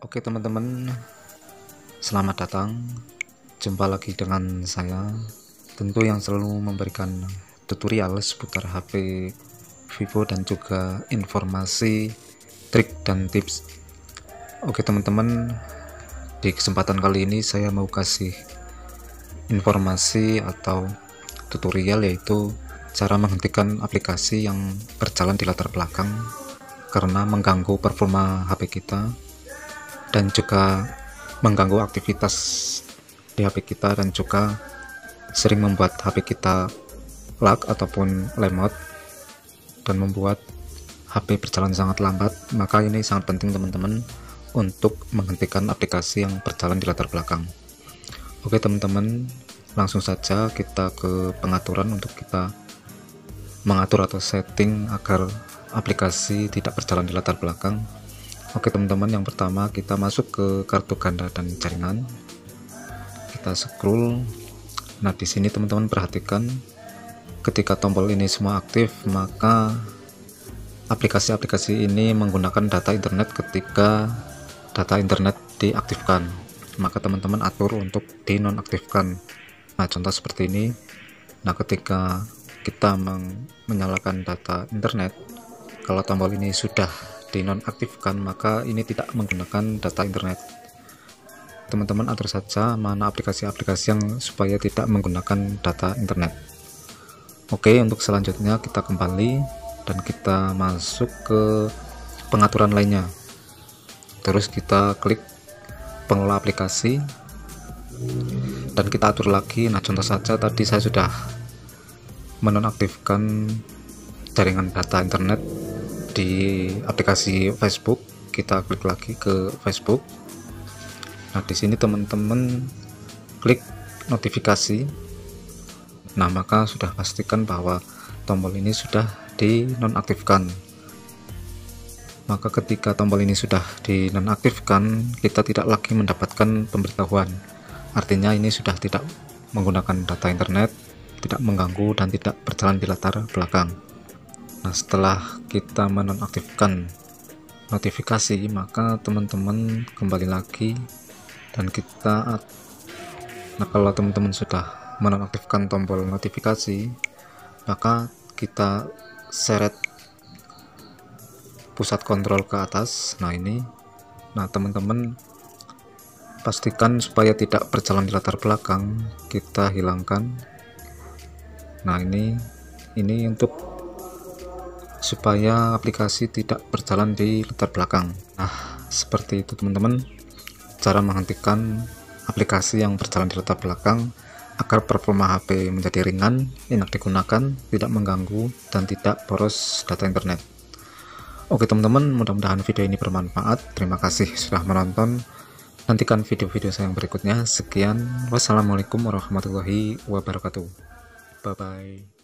Oke teman-teman, selamat datang. Jumpa lagi dengan saya. Tentu yang selalu memberikan tutorial seputar HP Vivo dan juga informasi, trik dan tips. Oke teman-teman, di kesempatan kali ini saya mau kasih informasi atau tutorial yaitu cara menghentikan aplikasi yang berjalan di latar belakang karena mengganggu performa HP kita dan juga mengganggu aktivitas di HP kita dan juga sering membuat HP kita lag ataupun lemot dan membuat HP berjalan sangat lambat. Maka ini sangat penting teman-teman untuk menghentikan aplikasi yang berjalan di latar belakang. Oke teman-teman langsung saja kita ke pengaturan untuk kita mengatur atau setting agar aplikasi tidak berjalan di latar belakang Oke teman-teman yang pertama kita masuk ke kartu ganda dan jaringan. Kita scroll. Nah di sini teman-teman perhatikan. Ketika tombol ini semua aktif maka aplikasi-aplikasi ini menggunakan data internet ketika data internet diaktifkan. Maka teman-teman atur untuk dinonaktifkan. Nah contoh seperti ini. Nah ketika kita menyalakan data internet kalau tombol ini sudah dinonaktifkan maka ini tidak menggunakan data internet. Teman-teman atur saja mana aplikasi-aplikasi yang supaya tidak menggunakan data internet. Oke untuk selanjutnya kita kembali dan kita masuk ke pengaturan lainnya. Terus kita klik pengelola aplikasi. Dan kita atur lagi. Nah contoh saja tadi saya sudah menonaktifkan jaringan data internet di aplikasi Facebook. Kita klik lagi ke Facebook. Nah di sini teman-teman klik notifikasi. Nah maka sudah pastikan bahwa tombol ini sudah dinonaktifkan. Maka ketika tombol ini sudah dinonaktifkan kita tidak lagi mendapatkan pemberitahuan. Artinya ini sudah tidak menggunakan data internet tidak mengganggu dan tidak berjalan di latar belakang nah setelah kita menonaktifkan notifikasi maka teman-teman kembali lagi dan kita nah kalau teman-teman sudah menonaktifkan tombol notifikasi maka kita seret pusat kontrol ke atas. Nah ini. Nah teman-teman pastikan supaya tidak berjalan di latar belakang kita hilangkan. Nah ini. Ini untuk supaya aplikasi tidak berjalan di latar belakang nah seperti itu teman-teman cara menghentikan aplikasi yang berjalan di latar belakang agar performa HP menjadi ringan, enak digunakan, tidak mengganggu, dan tidak boros data internet. Oke teman-teman, mudah-mudahan video ini bermanfaat. Terima kasih sudah menonton. Nantikan video-video saya yang berikutnya. Sekian, wassalamualaikum warahmatullahi wabarakatuh. Bye bye.